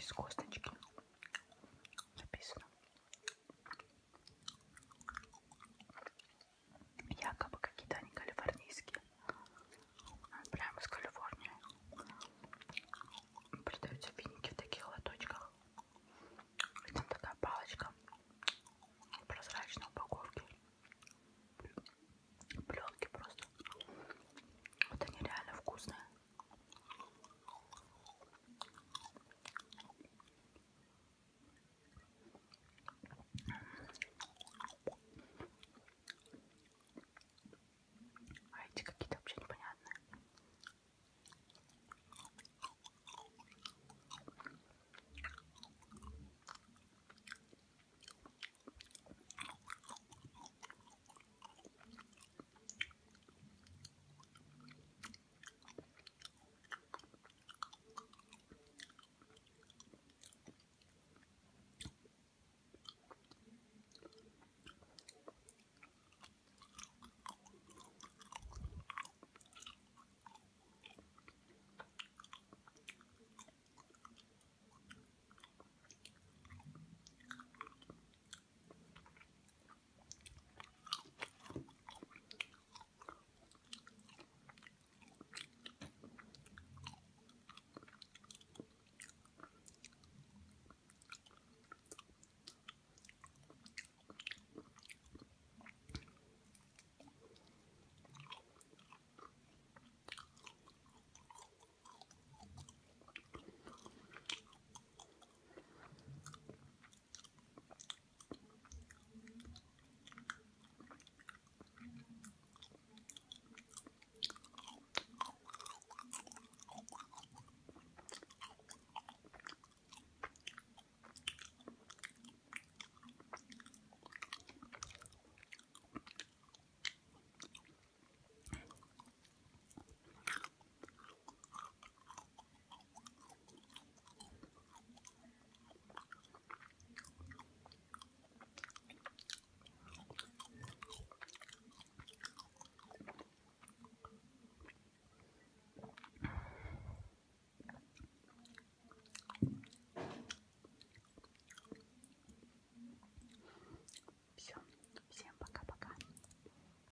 過ごして。